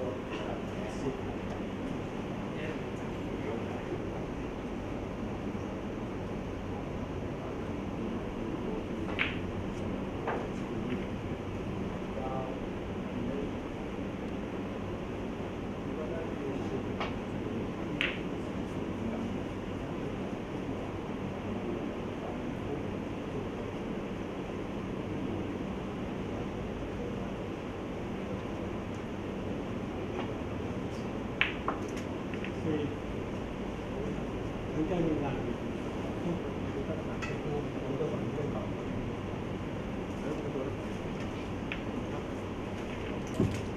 Lord. 对，新疆那边，就是说，那个产品，我们这边也搞，还有好多。